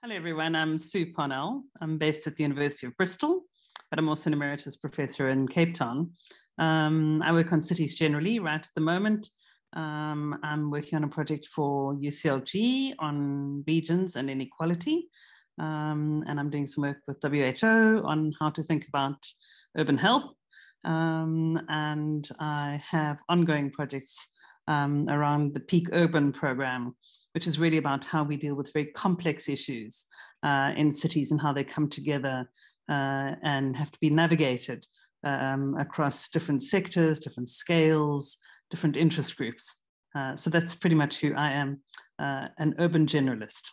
Hello, everyone. I'm Sue Parnell. I'm based at the University of Bristol, but I'm also an emeritus professor in Cape Town. Um, I work on cities generally right at the moment. Um, I'm working on a project for UCLG on regions and inequality. Um, and I'm doing some work with WHO on how to think about urban health. Um, and I have ongoing projects um, around the Peak Urban program, which is really about how we deal with very complex issues uh, in cities and how they come together uh, and have to be navigated um, across different sectors, different scales, different interest groups. Uh, so that's pretty much who I am, uh, an urban generalist.